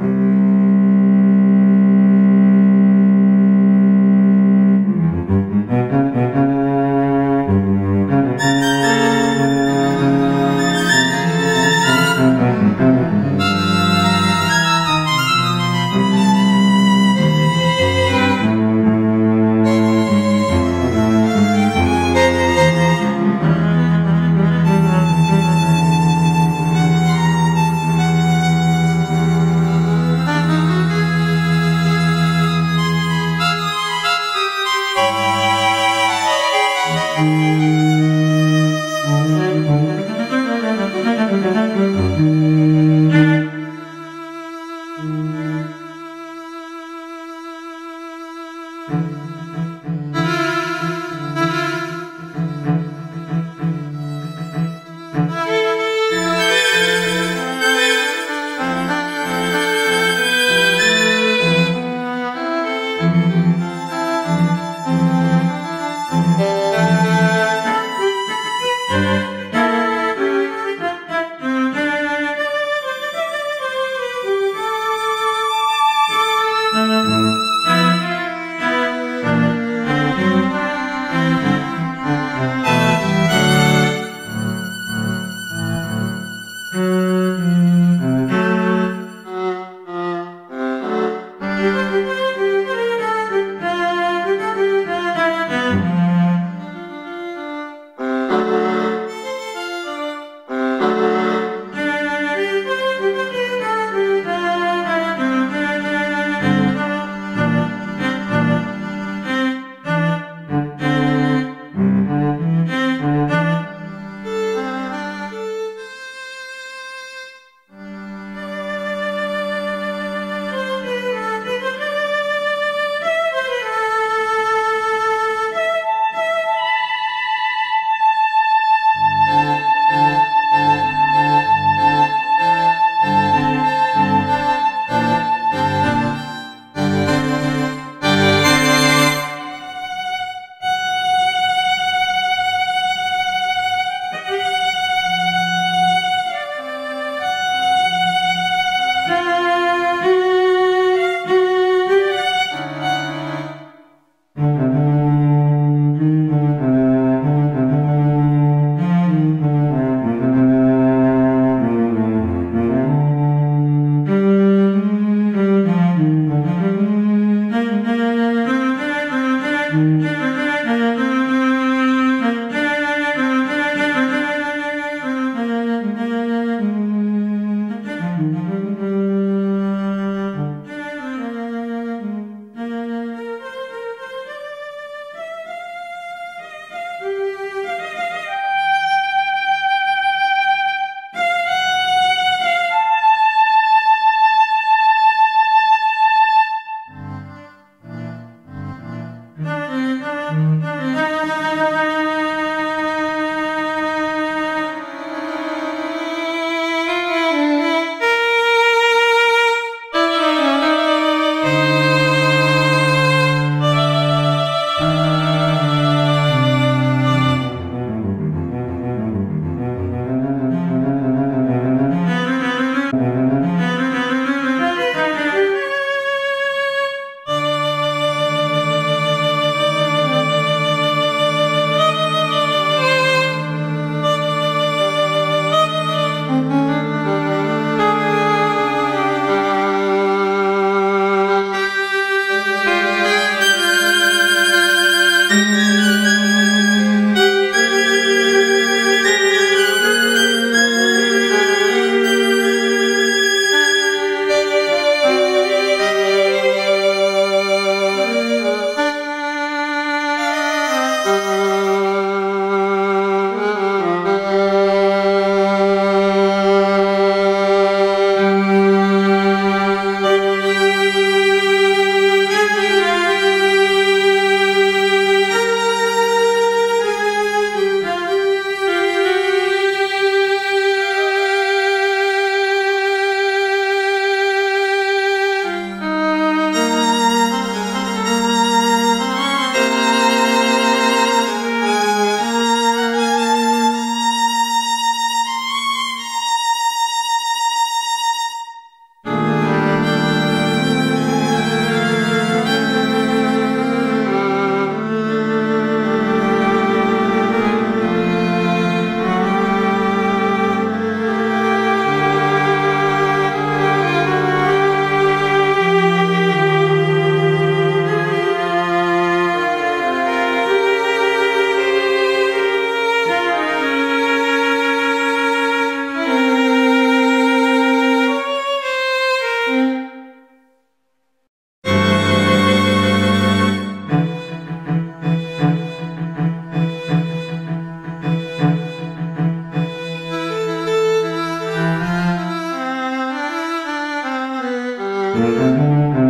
ఆ Música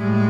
Mm-hmm.